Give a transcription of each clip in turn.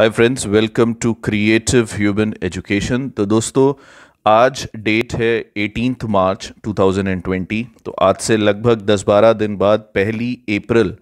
Hi friends welcome to creative human education तो दोस्तों, आज डेट है एटीन मार्च 2020 तो आज से लगभग 10-12 दिन बाद पहली अप्रैल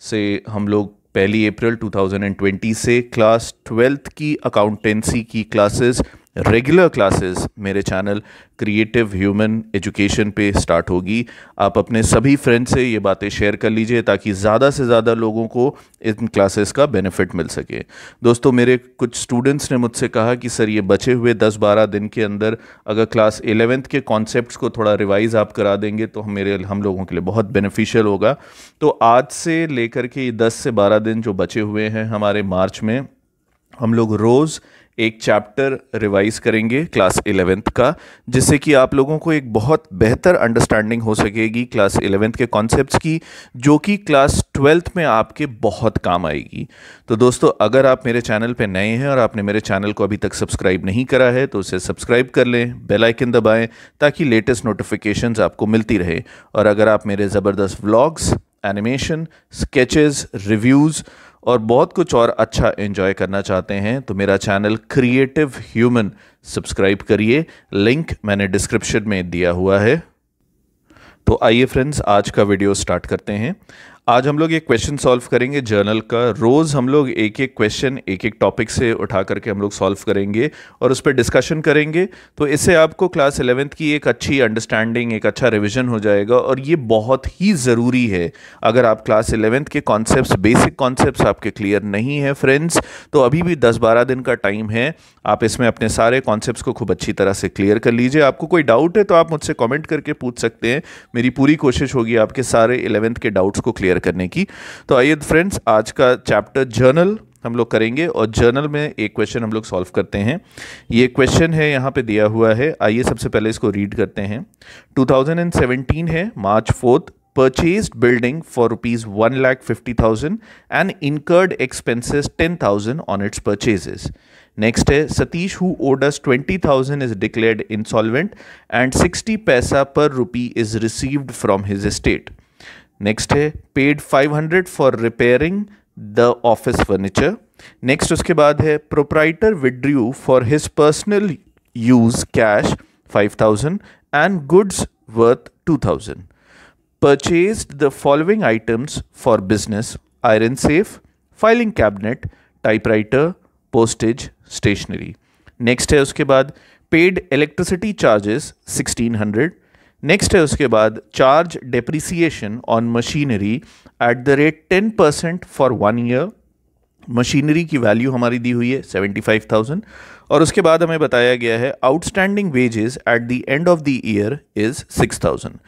से हम लोग पहली अप्रैल 2020 से क्लास ट्वेल्थ की अकाउंटेंसी की क्लासेस रेगुलर क्लासेस मेरे चैनल क्रिएटिव ह्यूमन एजुकेशन पे स्टार्ट होगी। आप अपने सभी फ्रेंड्स से ये बातें शेयर कर लीजिए ताकि ज़्यादा से ज़्यादा लोगों को इन क्लासेस का बेनिफिट मिल सके। दोस्तों, मेरे कुछ स्टूडेंट्स ने मुझसे कहा कि, सर, ये बचे हुए 10-12 दिन के अंदर अगर क्लास एलेवेंथ के कॉन्सेप्ट को थोड़ा रिवाइज आप करा देंगे तो मेरे, हम लोगों के लिए बहुत बेनिफिशियल होगा। तो आज से लेकर के ये दस से बारह दिन जो बचे हुए हैं हमारे मार्च में, हम लोग रोज़ एक चैप्टर रिवाइज करेंगे क्लास इलेवेंथ का, जिससे कि आप लोगों को एक बहुत बेहतर अंडरस्टैंडिंग हो सकेगी क्लास इलेवेंथ के कॉन्सेप्ट्स की, जो कि क्लास ट्वेल्थ में आपके बहुत काम आएगी। तो दोस्तों, अगर आप मेरे चैनल पे नए हैं और आपने मेरे चैनल को अभी तक सब्सक्राइब नहीं करा है तो उसे सब्सक्राइब कर लें बेल आइकन दबाएँ, ताकि लेटेस्ट नोटिफिकेशंस आपको मिलती रहे। और अगर आप मेरे ज़बरदस्त व्लॉग्स एनिमेशन स्केचेस रिव्यूज़ और बहुत कुछ और अच्छा एंजॉय करना चाहते हैं तो मेरा चैनल क्रिएटिव ह्यूमन सब्सक्राइब करिए। लिंक मैंने डिस्क्रिप्शन में दिया हुआ है। तो आइए फ्रेंड्स आज का वीडियो स्टार्ट करते हैं। आज हम लोग एक क्वेश्चन सॉल्व करेंगे जर्नल का। रोज़ हम लोग एक एक क्वेश्चन एक एक टॉपिक से उठा करके हम लोग सॉल्व करेंगे और उस पर डिस्कशन करेंगे। तो इससे आपको क्लास इलेवेंथ की एक अच्छी अंडरस्टैंडिंग एक अच्छा रिविजन हो जाएगा और ये बहुत ही ज़रूरी है। अगर आप क्लास इलेवेंथ के कॉन्सेप्ट बेसिक कॉन्सेप्ट आपके क्लियर नहीं है फ्रेंड्स तो अभी भी दस बारह दिन का टाइम है। आप इसमें अपने सारे कॉन्सेप्ट को खूब अच्छी तरह से क्लियर कर लीजिए। आपको कोई डाउट है तो आप मुझसे कॉमेंट करके पूछ सकते हैं। मेरी पूरी कोशिश होगी आपके सारे इलेवेंथ के डाउट्स को क्लियर शेयर करने की। तो आइए फ्रेंड्स आज का चैप्टर जर्नल हम लोग करेंगे और जर्नल में एक क्वेश्चन हम लोग सॉल्व करते हैं। ये क्वेश्चन है, यहाँ पे दिया हुआ है। आइए सबसे पहले इसको रीड करते हैं। 2017 है March fourth purchased building for rupees one lakh fifty thousand and incurred expenses ten thousand on its purchases next है Satish who owes twenty thousand is declared in and sixty paisa per rupee is received from his state next है paid five hundred for repairing the office furniture next उसके बाद है proprietor withdrew for his personal use cash five thousand and goods worth two thousand purchase the following items for business iron safe filing cabinet typewriter postage stationery next है उसके बाद paid electricity charges sixteen hundred next है उसके बाद charge depreciation on machinery at the rate ten percent for one year machinery की value हमारी दी हुई है सेवेंटी फाइव थाउज़ेंड और उसके बाद हमें बताया गया है outstanding wages at the end of the year is six thousand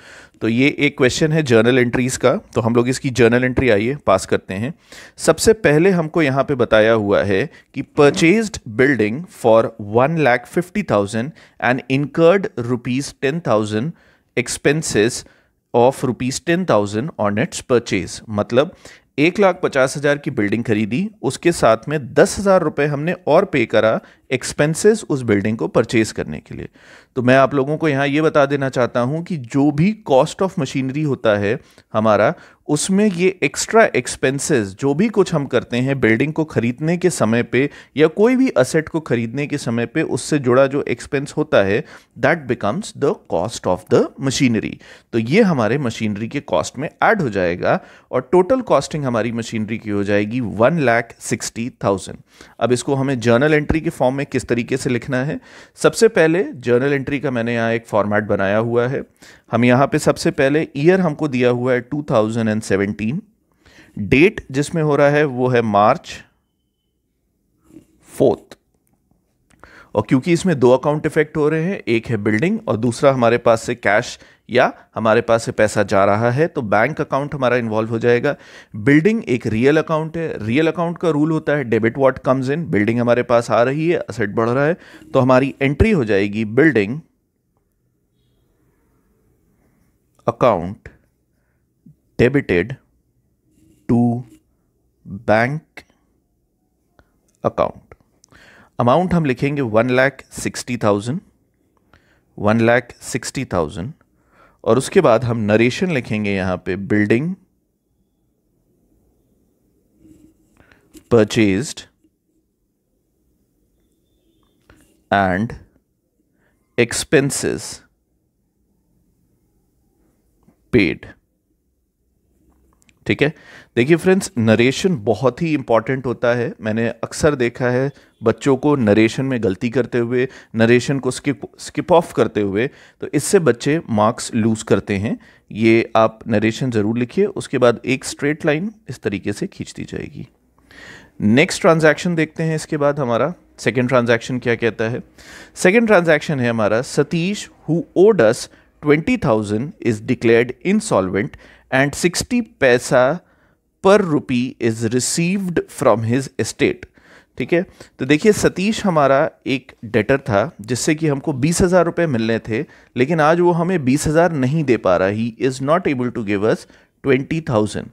तो ये एक क्वेश्चन है जर्नल एंट्रीज का. तो हम लोग इसकी जर्नल एंट्री आइए पास करते हैं. सबसे पहले हमको यहाँ पे बताया हुआ है कि purchased building for one lakh fifty thousand and incurred rupees ten thousand expenses of rupees ten thousand on its purchase मतलब एक लाख पचास हज़ार की बिल्डिंग खरीदी, उसके साथ में दस हज़ार रुपए हमने और पे करा एक्सपेंसेस उस बिल्डिंग को परचेज करने के लिए। तो मैं आप लोगों को यहाँ ये बता देना चाहता हूँ कि जो भी कॉस्ट ऑफ़ मशीनरी होता है हमारा, उसमें ये एक्स्ट्रा एक्सपेंसेस जो भी कुछ हम करते हैं बिल्डिंग को खरीदने के समय पे या कोई भी असेट को खरीदने के समय पे, उससे जुड़ा जो एक्सपेंस होता है that becomes the cost of the machinery तो ये हमारे मशीनरी के कॉस्ट में ऐड हो जाएगा और टोटल कॉस्टिंग हमारी मशीनरी की हो जाएगी वन लैख सिक्सटी थाउज़ेंड अब इसको हमें जर्नल एंट्री के फॉर्म में किस तरीके से लिखना है। सबसे पहले जर्नल एंट्री का मैंने यहाँ एक फॉर्मेट बनाया हुआ है। हम यहाँ पे सबसे पहले ईयर हमको दिया हुआ है 2017 डेट जिसमें हो रहा है वो है मार्च फोर्थ और क्योंकि इसमें दो अकाउंट इफ़ेक्ट हो रहे हैं, एक है बिल्डिंग और दूसरा हमारे पास से कैश या हमारे पास से पैसा जा रहा है तो बैंक अकाउंट हमारा इन्वॉल्व हो जाएगा। बिल्डिंग एक रियल अकाउंट है। रियल अकाउंट का रूल होता है debit what comes in building हमारे पास आ रही है असेट बढ़ रहा है तो हमारी एंट्री हो जाएगी building account debited to bank account amount हम लिखेंगे one lakh sixty thousand one lakh sixty thousand और उसके बाद हम नरेशन लिखेंगे यहाँ पे building purchased and expenses paid ठीक है? देखिए फ्रेंड्स नरेशन बहुत ही इंपॉर्टेंट होता है। मैंने अक्सर देखा है बच्चों को नरेशन में गलती करते हुए नरेशन को स्किप स्किप ऑफ़ करते हुए तो इससे बच्चे मार्क्स लूज़ करते हैं। ये आप नरेशन ज़रूर लिखिए, उसके बाद एक स्ट्रेट लाइन इस तरीके से खींच दी जाएगी। नेक्स्ट ट्रांजैक्शन देखते हैं इसके बाद हमारा। सेकेंड ट्रांजैक्शन क्या कहता है? सेकेंड ट्रांजैक्शन है हमारा, Satish who owes twenty thousand is declared insolvent and sixty paisa per rupee is received from his estate ठीक है? तो देखिए, सतीश हमारा एक डेटर था, जिससे कि हमको बीस हज़ार रुपये मिलने थे, लेकिन आज वो हमें बीस हज़ार नहीं दे पा रहा। He is not able to give us twenty thousand.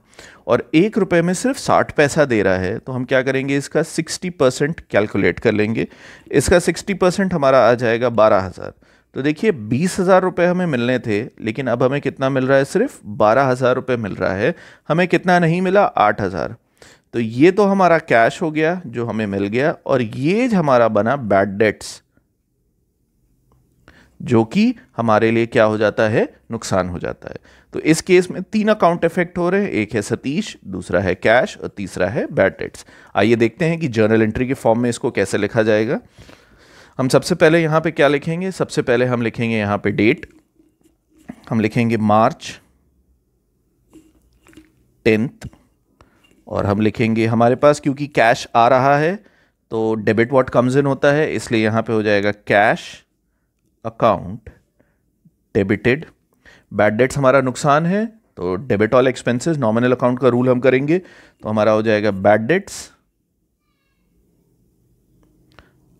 और एक रुपये में सिर्फ़ साठ पैसा दे रहा है तो हम क्या करेंगे? इसका सिक्सटी परसेंट कैलकुलेट कर लेंगे। इसका सिक्सटी परसेंट हमारा आ जाएगा बारह हज़ार। तो देखिए, बीस हज़ार रुपये हमें मिलने थे, लेकिन अब हमें कितना मिल रहा है? सिर्फ़ बारह हज़ार रुपये मिल रहा है। हमें कितना नहीं मिला? आठ हज़ार। तो ये तो हमारा कैश हो गया, जो हमें मिल गया, और ये हमारा बना बैड डेट्स जो कि हमारे लिए क्या हो जाता है? नुकसान हो जाता है। तो इस केस में तीन अकाउंट इफ़ेक्ट हो रहे हैं। एक है सतीश, दूसरा है कैश और तीसरा है बैड डेट्स आइए देखते हैं कि जर्नल एंट्री के फॉर्म में इसको कैसे लिखा जाएगा। हम सबसे पहले यहाँ पे क्या लिखेंगे? सबसे पहले हम लिखेंगे यहाँ पे डेट हम लिखेंगे मार्च, टेंथ। और हम लिखेंगे हमारे पास क्योंकि कैश आ रहा है तो डेबिट वॉट कम्स इन होता है, इसलिए यहाँ पे हो जाएगा cash account debited bad debts हमारा नुकसान है तो debit all expenses nominal account का रूल हम करेंगे तो हमारा हो जाएगा bad debts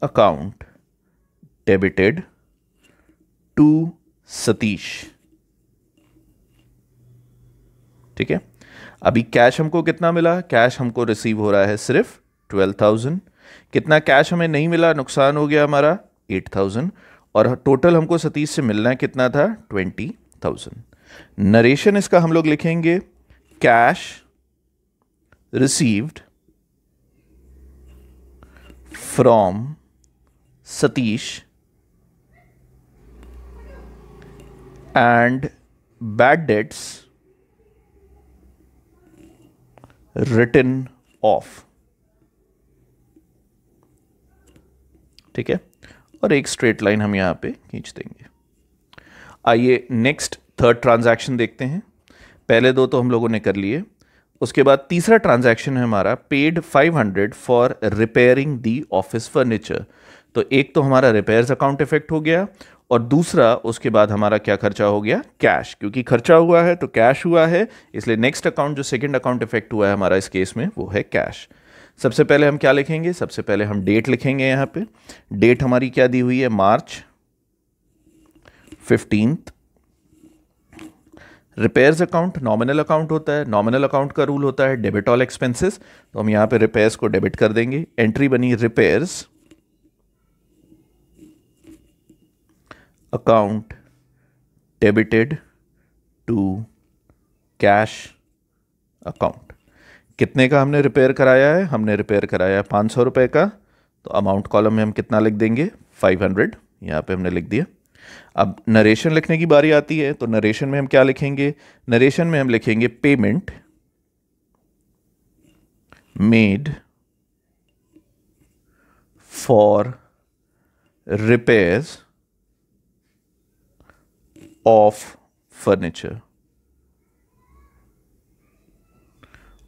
account debited to Satish. ठीक है? अभी कैश हमको कितना मिला? कैश हमको रिसीव हो रहा है सिर्फ़ ट्वेल्व थाउज़ेंड कितना कैश हमें नहीं मिला? नुकसान हो गया हमारा एट थाउज़ेंड और टोटल हमको सतीश से मिलना है कितना था? ट्वेंटी थाउज़ेंड नरेशन इसका हम लोग लिखेंगे cash received from Satish and bad debts written off ठीक है? और एक स्ट्रेट लाइन हम यहाँ पे खींच देंगे। आइए नेक्स्ट थर्ड ट्रांजैक्शन देखते हैं। पहले दो तो हम लोगों ने कर लिए। उसके बाद तीसरा ट्रांजैक्शन है हमारा paid 500 for repairing the office furniture तो एक तो हमारा रिपेयर्स अकाउंट इफ़ेक्ट हो गया और दूसरा, उसके बाद हमारा क्या खर्चा हो गया? कैश क्योंकि खर्चा हुआ है तो कैश हुआ है, इसलिए नेक्स्ट अकाउंट जो सेकंड अकाउंट इफ़ेक्ट हुआ है हमारा इस केस में, वो है कैश सबसे पहले हम क्या लिखेंगे? सबसे पहले हम डेट लिखेंगे यहाँ पे. डेट हमारी क्या दी हुई है? March fifteenth repairs account nominal account होता है. नॉमिनल अकाउंट का रूल होता है डेबिट ऑल एक्सपेंसेस तो हम यहाँ पे रिपेयर्स को डेबिट कर देंगे. एंट्री बनी repairs account debited to cash account कितने का हमने रिपेयर कराया है? हमने रिपेयर कराया है पाँच सौ रुपये का। तो अमाउंट कॉलम में हम कितना लिख देंगे? फाइव हंड्रेड यहाँ पर हमने लिख दिया। अब नरेशन लिखने की बारी आती है तो नरेशन में हम क्या लिखेंगे? नरेशन में हम लिखेंगे payment made for repairs of furniture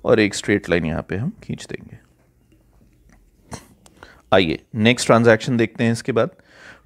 और एक स्ट्रेट लाइन यहाँ पे हम खींच देंगे। आइए नेक्स्ट ट्रांजैक्शन देखते हैं इसके बाद।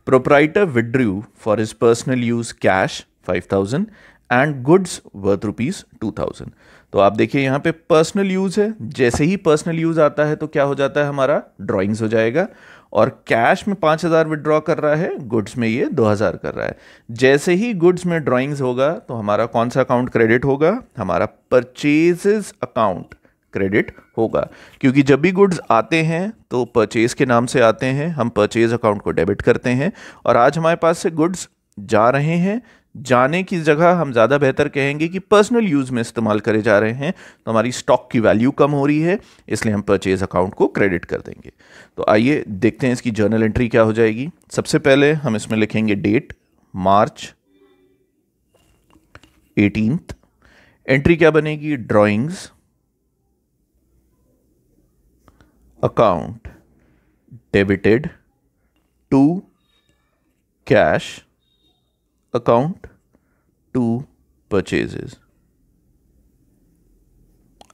Proprietor withdrew for his personal use cash five thousand and goods worth rupees two thousand तो आप देखिए यहाँ पे पर्सनल यूज़ है। जैसे ही पर्सनल यूज़ आता है तो क्या हो जाता है हमारा? ड्राइंग्स हो जाएगा। और कैश में पाँच हज़ार विड्रॉ कर रहा है गुड्स में ये दो हज़ार कर रहा है। जैसे ही गुड्स में ड्राइंग्स होगा तो हमारा कौन सा अकाउंट क्रेडिट होगा? हमारा परचेजेस अकाउंट क्रेडिट होगा। क्योंकि जब भी गुड्स आते हैं तो परचेज के नाम से आते हैं, हम परचेज अकाउंट को डेबिट करते हैं। और आज हमारे पास से गुड्स जा रहे हैं जाने की जगह हम ज़्यादा बेहतर कहेंगे कि पर्सनल यूज़ में इस्तेमाल करे जा रहे हैं तो हमारी स्टॉक की वैल्यू कम हो रही है, इसलिए हम परचेज अकाउंट को क्रेडिट कर देंगे। तो आइए देखते हैं इसकी जर्नल एंट्री क्या हो जाएगी। सबसे पहले हम इसमें लिखेंगे डेट मार्च एटीनथ एंट्री क्या बनेगी? Drawings account debited to cash account to purchases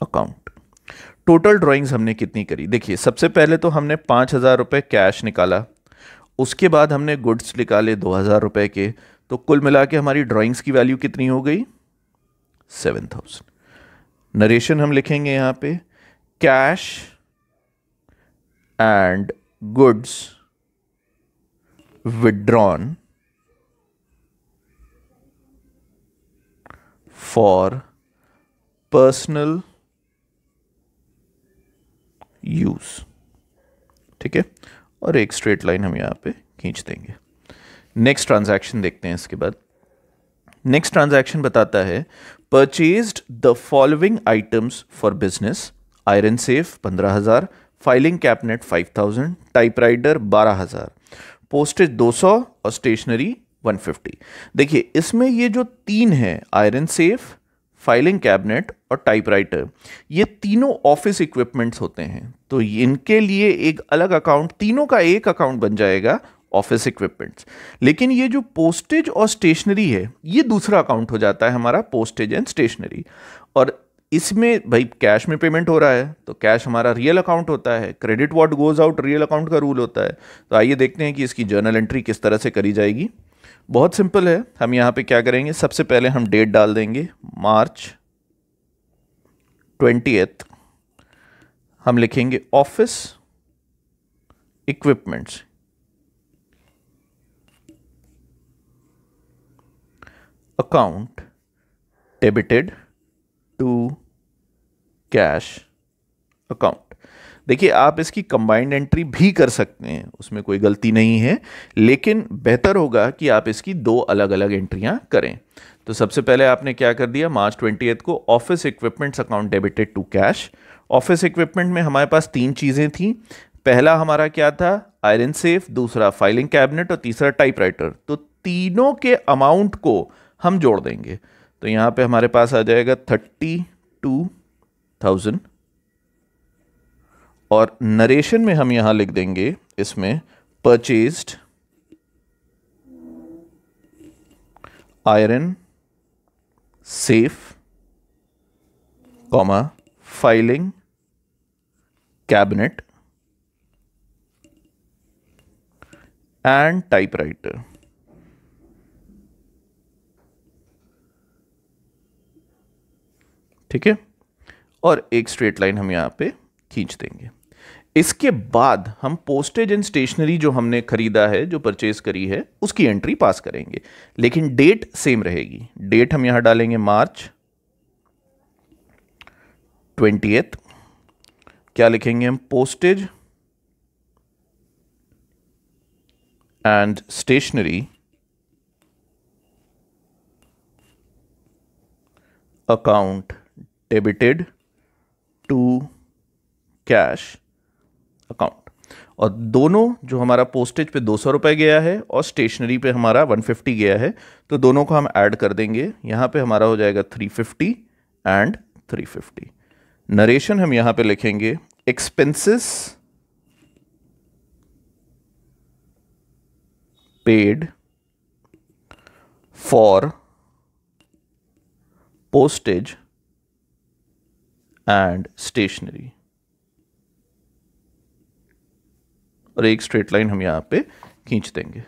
account total drawings हमने कितनी करी? देखिए, सबसे पहले तो हमने पाँच हज़ार रुपये कैश निकाला। उसके बाद हमने गुड्स निकाले दो हज़ार रुपये के। तो कुल मिला के हमारी ड्राइंग्स की वैल्यू कितनी हो गई? Seven thousand. नरेशन हम लिखेंगे यहाँ पे। Cash and goods withdrawn for personal use ठीक है? और एक स्ट्रेट लाइन हम यहाँ पे खींच देंगे। नेक्स्ट ट्रांजैक्शन देखते हैं इसके बाद। नेक्स्ट ट्रांजैक्शन बताता है purchased the following items for business iron safe पंद्रह हज़ार। Filing cabinet five thousand typewriter बारह हज़ार। पोस्टेज दो सौ। और स्टेशनरी 150 देखिए, इसमें ये जो तीन है आयरन सेफ़ फाइलिंग कैबिनेट और टाइपराइटर ये तीनों ऑफ़िस इक्विपमेंट्स होते हैं। तो इनके लिए एक अलग अकाउंट तीनों का एक अकाउंट बन जाएगा ऑफ़िस इक्विपमेंट्स लेकिन ये जो पोस्टेज और स्टेशनरी है, ये दूसरा अकाउंट हो जाता है हमारा पोस्टेज एंड स्टेशनरी और इसमें भाई कैश में पेमेंट हो रहा है तो कैश हमारा रियल अकाउंट होता है। Credit what goes out real account का रूल होता है। तो आइए देखते हैं कि इसकी जर्नल एंट्री किस तरह से करी जाएगी। बहुत सिंपल है। हम यहाँ पे क्या करेंगे? सबसे पहले हम डेट डाल देंगे, मार्च ट्वेंटी हम लिखेंगे office equipments account debited to cash account देखिए, आप इसकी कंबाइंड एंट्री भी कर सकते हैं, उसमें कोई गलती नहीं है, लेकिन बेहतर होगा कि आप इसकी दो अलग अलग एंट्रियाँ करें। तो सबसे पहले आपने क्या कर दिया, मार्च ट्वेंटी को office equipments account debited to cash office equipment में हमारे पास तीन चीज़ें थी। पहला हमारा क्या था आयरन सेफ़ दूसरा फाइलिंग कैबिनेट और तीसरा टाइपराइटर तो तीनों के अमाउंट को हम जोड़ देंगे। तो यहाँ पे हमारे पास आ जाएगा थर्टी टू थाउज़ेंड और नरेशन में हम यहाँ लिख देंगे इसमें purchased iron safe comma filing cabinet and typewriter ठीक है? और एक स्ट्रेट लाइन हम यहाँ पे खींच देंगे। इसके बाद हम पोस्टेज एंड स्टेशनरी जो हमने खरीदा है, जो परचेज करी है, उसकी एंट्री पास करेंगे। लेकिन डेट सेम रहेगी। डेट हम यहाँ डालेंगे मार्च ट्वेंटी क्या लिखेंगे हम? Postage and stationery account debited to cash account. और दोनों जो हमारा पोस्टेज पे दो सौ रुपये गया है और स्टेशनरी पे हमारा वन फिफ्टी गया है तो दोनों को हम ऐड कर देंगे। यहाँ पे हमारा हो जाएगा three fifty and three fifty narration हम यहाँ पे लिखेंगे expenses paid for postage and stationery और एक स्ट्रेट लाइन हम यहाँ पे खींच देंगे।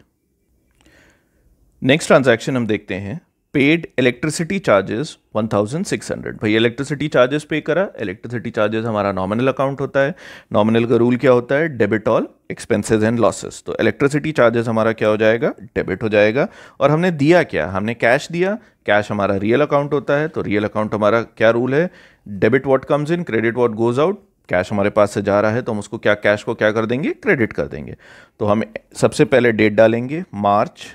नेक्स्ट ट्रांजैक्शन हम देखते हैं। पेड इलेक्ट्रिसिटी चार्जेस 1600 भाई इलेक्ट्रिसिटी चार्जेस पे करा। इलेक्ट्रिसिटी चार्जेस हमारा नॉमिनल अकाउंट होता है। नॉमिनल का रूल क्या होता है? Debit all expenses and losses तो इलेक्ट्रिसिटी चार्जेस हमारा क्या हो जाएगा? डेबिट हो जाएगा। और हमने दिया क्या? हमने कैश दिया। कैश हमारा रियल अकाउंट होता है। तो रियल अकाउंट हमारा क्या रूल है? Debit what comes in credit what goes out cash हमारे पास से जा रहा है तो हम उसको क्या कैश को क्या कर देंगे? क्रेडिट कर देंगे। तो हम सबसे पहले डेट डालेंगे मार्च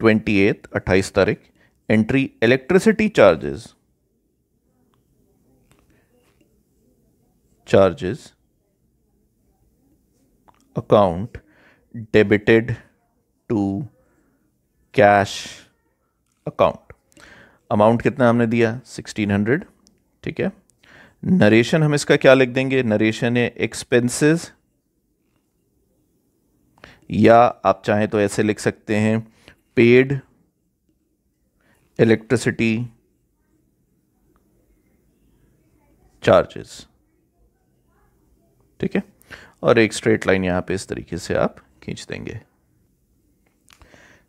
ट्वेंटी एथ, अट्ठाईस तारीख। Entry electricity charges charges account debited to cash account amount कितना हमने दिया? सिक्सटीन हंड्रेड ठीक है? नरेशन हम इसका क्या लिख देंगे? नरेशन है एक्सपेंसेस या आप चाहें तो ऐसे लिख सकते हैं पेड इलेक्ट्रिसिटी चार्जेस ठीक है? और एक स्ट्रेट लाइन यहाँ पे इस तरीके से आप खींच देंगे।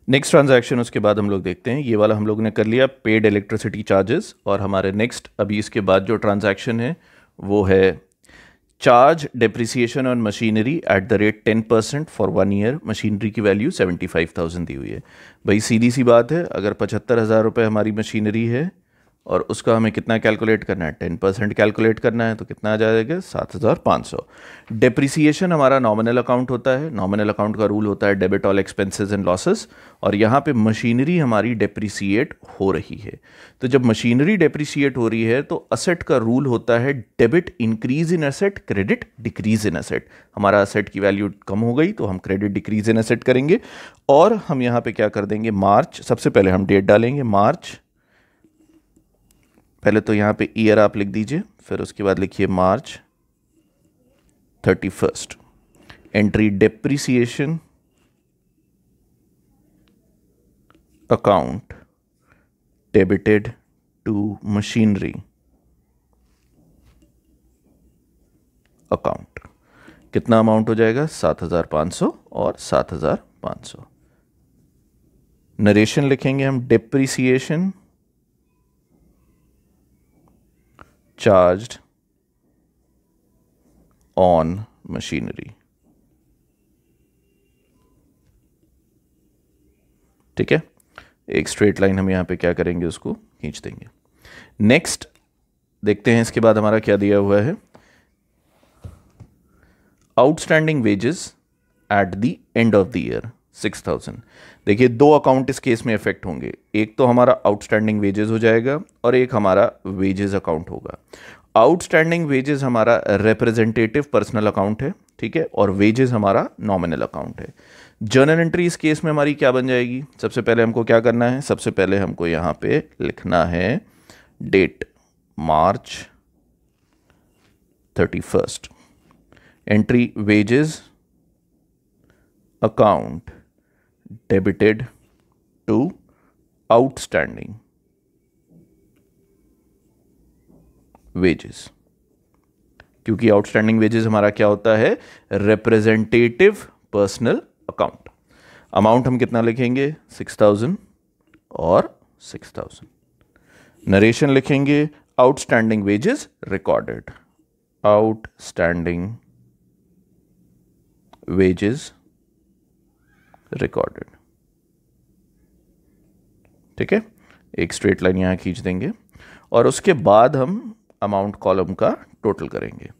नेक्स्ट ट्रांजैक्शन उसके बाद हम लोग देखते हैं। ये वाला हम लोग ने कर लिया पेड इलेक्ट्रिसिटी चार्जेस और हमारे नेक्स्ट अभी इसके बाद जो ट्रांजैक्शन है, वो है charge depreciation on machinery at the rate ten percent for one year machinery की वैल्यू सेवेंटी फाइव थाउज़ेंड दी हुई है। भाई, सीधी सी बात है, अगर पचहत्तर हज़ार रुपये हमारी मशीनरी है और उसका हमें कितना कैलकुलेट करना है? टेन परसेंट कैलकुलेट करना है तो कितना आ जाएगा? सात हज़ार पाँच सौ। डेप्रिसिएशन हमारा नॉमिनल अकाउंट होता है। नॉमिनल अकाउंट का रूल होता है debit all expenses and losses और यहाँ पे मशीनरी हमारी डेप्रिसिएट हो रही है। तो जब मशीनरी डेप्रिसिएट हो रही है तो असेट का रूल होता है debit increase in asset credit decrease in asset हमारा असेट की वैल्यू कम हो गई तो हम क्रेडिट डिक्रीज इन असेट करेंगे। और हम यहाँ पे क्या कर देंगे? मार्च सबसे पहले हम डेट डालेंगे मार्च पहले तो यहाँ पे ईयर आप लिख दीजिए, फिर उसके बाद लिखिए March thirty first. Entry depreciation account debited to machinery account. कितना अमाउंट हो जाएगा? सात हज़ार पाँच सौ और सात हज़ार पाँच सौ। नरेशन लिखेंगे हम डेप्रिसिएशन charged on machinery. ठीक है? एक स्ट्रेट लाइन हम यहाँ पे क्या करेंगे उसको? खींच देंगे। नेक्स्ट देखते हैं इसके बाद हमारा क्या दिया हुआ है। Outstanding wages at the end of the year six thousand. देखिए, दो अकाउंट इस केस में इफ़ेक्ट होंगे। एक तो हमारा आउटस्टैंडिंग वेजेस हो जाएगा और एक हमारा वेजेस अकाउंट होगा। आउटस्टैंडिंग वेजेस हमारा रिप्रेजेंटेटिव पर्सनल अकाउंट है, ठीक है? और वेजेस हमारा नॉमिनल अकाउंट है। जर्नल एंट्री इस केस में हमारी क्या बन जाएगी? सबसे पहले हमको क्या करना है? सबसे पहले हमको यहाँ पे लिखना है date March thirty first entry wages account debited to outstanding wages. क्योंकि आउटस्टैंडिंग वेजेस हमारा क्या होता है? रिप्रेजेंटेटिव पर्सनल अकाउंट अमाउंट हम कितना लिखेंगे? सिक्स थाउज़ेंड और सिक्स थाउज़ेंड नरेशन लिखेंगे outstanding wages recorded outstanding wages recorded ठीक है? एक स्ट्रेट लाइन यहाँ खींच देंगे और उसके बाद हम अमाउंट कॉलम का टोटल करेंगे।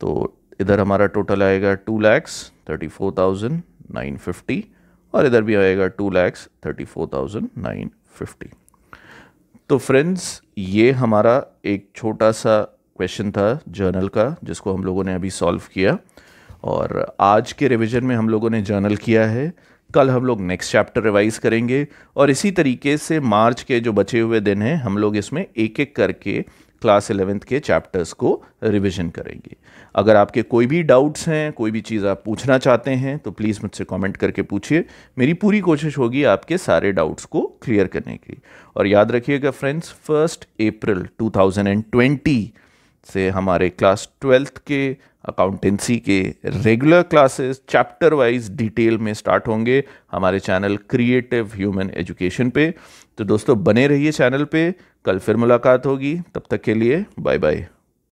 तो इधर हमारा टोटल आएगा two lakhs thirty four thousand nine fifty और इधर भी आएगा two lakhs thirty four thousand nine fifty तो फ्रेंड्स ये हमारा एक छोटा सा क्वेश्चन था जर्नल का, जिसको हम लोगों ने अभी सॉल्व किया और आज के रिवीजन में हम लोगों ने जर्नल किया है। कल हम लोग नेक्स्ट चैप्टर रिवाइज करेंगे और इसी तरीके से मार्च के जो बचे हुए दिन हैं, हम लोग इसमें एक एक करके क्लास इलेवेंथ के चैप्टर्स को रिवीजन करेंगे। अगर आपके कोई भी डाउट्स हैं, कोई भी चीज़ आप पूछना चाहते हैं तो प्लीज़ मुझसे कमेंट करके पूछिए। मेरी पूरी कोशिश होगी आपके सारे डाउट्स को क्लियर करने की। और याद रखिएगा फ्रेंड्स फ़र्स्ट अप्रैल 2020 से हमारे क्लास ट्वेल्थ के अकाउंटेंसी के regular classes chapter wise detail में स्टार्ट होंगे हमारे चैनल क्रिएटिव ह्यूमन एजुकेशन पे। तो दोस्तों, बने रहिए चैनल पे। कल फिर मुलाकात होगी। तब तक के लिए बाय बाय